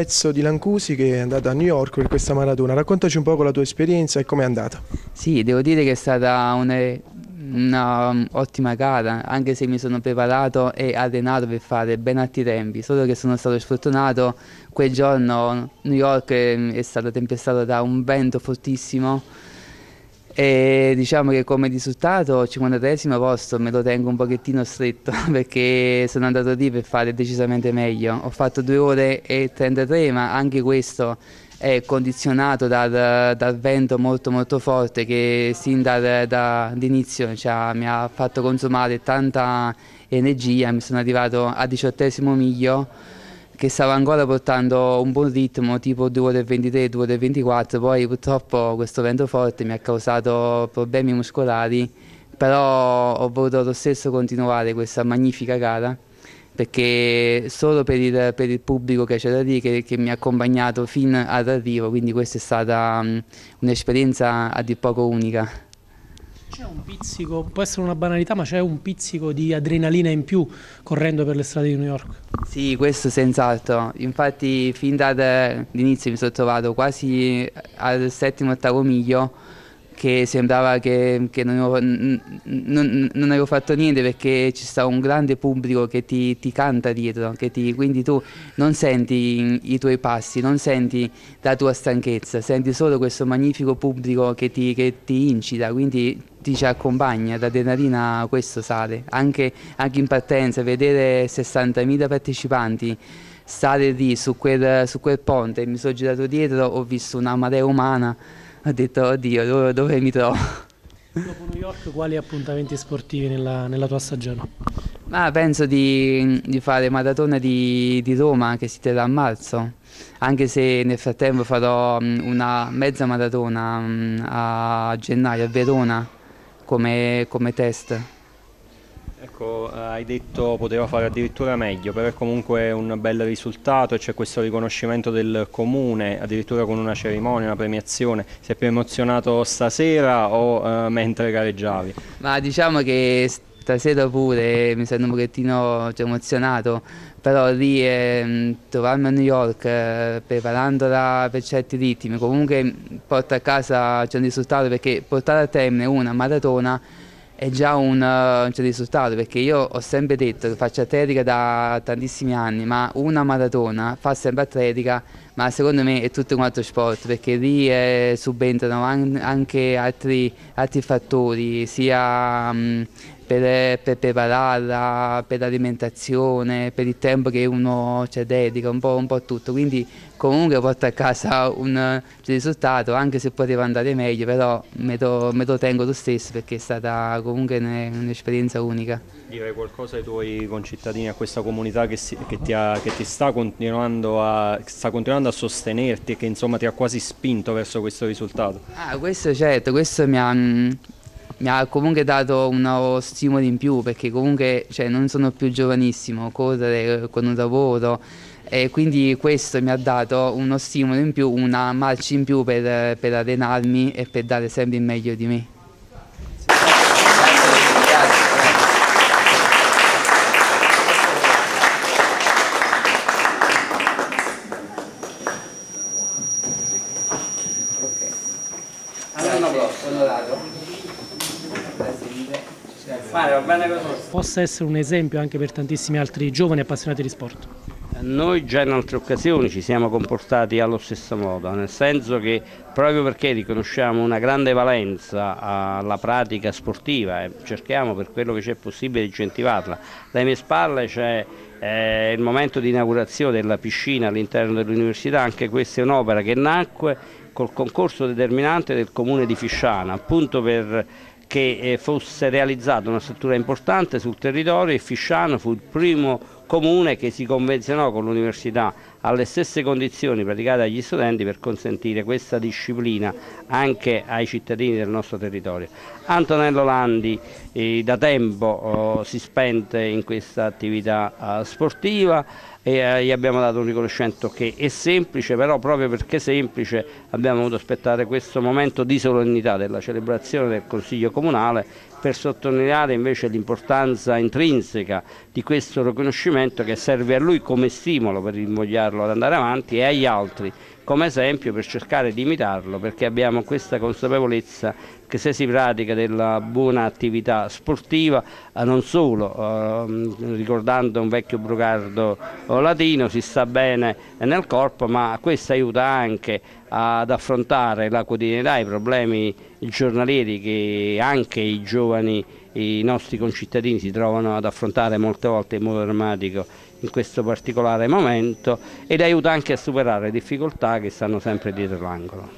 Pezzo di Lancusi che è andato a New York per questa maratona, raccontaci un po' la tua esperienza e com'è andata. Sì, devo dire che è stata un'ottima gara, anche se mi sono preparato e allenato per fare ben alti tempi, solo che sono stato sfortunato, quel giorno New York è stato tempestato da un vento fortissimo e diciamo che come risultato 53 posto me lo tengo un pochettino stretto perché sono andato lì per fare decisamente meglio. Ho fatto 2 ore e 33 ma anche questo è condizionato dal, dal vento molto molto forte che sin dall'inizio cioè, mi ha fatto consumare tanta energia, mi sono arrivato a 18 miglio che stava ancora portando un buon ritmo, tipo 2 ore 23, 2 ore 24, poi purtroppo questo vento forte mi ha causato problemi muscolari, però ho voluto lo stesso continuare questa magnifica gara perché solo per il, per il pubblico che c'era lì, che, che, mi ha accompagnato fino all'arrivo, quindi questa è stata um, un'esperienza a dir poco unica. C'è un pizzico, può essere una banalità, ma c'è un pizzico di adrenalina in più correndo per le strade di New York? Sì, questo senz'altro. Infatti fin dall'inizio mi sono trovato quasi al settimo ottavo miglio che sembrava che, che non, avevo, non, non, avevo, fatto niente perché ci sta un grande pubblico che ti, ti canta dietro, ti, quindi tu non senti i tuoi passi, non senti la tua stanchezza, senti solo questo magnifico pubblico che ti, che ti incita, quindi ti ci accompagna, l'adrenalina questo sale, anche, anche in partenza, vedere 60.000 partecipanti stare lì su quel, su quel ponte, mi sono girato dietro, ho visto una marea umana ho detto oddio dove, dove mi trovo. Dopo New York quali appuntamenti sportivi nella, nella tua stagione? Ma penso di, di fare maratona di, di, Roma che si terrà a marzo, anche se nel frattempo farò una mezza maratona a gennaio a Verona come, come test. Ecco, hai detto poteva fare addirittura meglio, però è comunque un bel risultato e c'è questo riconoscimento del comune, addirittura con una cerimonia, una premiazione. Sei più emozionato stasera o uh, mentre gareggiavi? Ma diciamo che stasera pure mi sento un pochettino cioè, emozionato, però lì eh, trovarmi a New York eh, preparandola per certi ritmi, comunque porta a casa c'è un risultato perché portare a termine una maratona è già un, uh, un risultato perché io ho sempre detto che faccio atletica da tantissimi anni ma una maratona fa sempre atletica ma secondo me è tutto un altro sport perché lì eh, subentrano an anche altri, altri, fattori sia um, per, per, prepararla, per l'alimentazione, per il tempo che uno ci dedica, un po', un po' tutto. Quindi comunque porto a casa un risultato, anche se poteva andare meglio, però me lo, me lo tengo lo stesso perché è stata comunque un'esperienza unica. Direi qualcosa ai tuoi concittadini, a questa comunità che, si, che, ti, ha, che ti, sta, continuando a, sta continuando a sostenerti e che insomma ti ha quasi spinto verso questo risultato. Ah, questo certo, questo mi ha mi ha comunque dato uno stimolo in più perché comunque cioè, non sono più giovanissimo, correre con un lavoro e quindi questo mi ha dato uno stimolo in più, una marcia in più per, per allenarmi e per dare sempre il meglio di me. Possa essere un esempio anche per tantissimi altri giovani appassionati di sport. Noi già in altre occasioni ci siamo comportati allo stesso modo, nel senso che proprio perché riconosciamo una grande valenza alla pratica sportiva e cerchiamo per quello che c'è possibile di incentivarla. Alle mie spalle c'è eh, il momento di inaugurazione della piscina all'interno dell'università, anche questa è un'opera che nacque col concorso determinante del comune di Fisciana, appunto per che eh, fosse realizzata una struttura importante sul territorio e Fisciano fu il primo comune che si convenzionò con l'università alle stesse condizioni praticate agli studenti per consentire questa disciplina anche ai cittadini del nostro territorio. Antonello Landi eh, da tempo oh, si spente in questa attività eh, sportiva e eh, gli abbiamo dato un riconoscimento che è semplice, però proprio perché semplice abbiamo dovuto aspettare questo momento di solennità della celebrazione del Consiglio Comunale per sottolineare invece l'importanza intrinseca di questo riconoscimento che serve a lui come stimolo per invogliare aiutarlo ad andare avanti e agli altri come esempio per cercare di imitarlo perché abbiamo questa consapevolezza che se si pratica della buona attività sportiva eh, non solo eh, ricordando un vecchio brocardo latino si sta bene nel corpo ma questo aiuta anche ad affrontare la quotidianità, i problemi giornalieri che anche i giovani, i nostri concittadini si trovano ad affrontare molte volte in modo drammatico in questo particolare momento ed aiuta anche a superare le difficoltà che stanno sempre dietro l'angolo.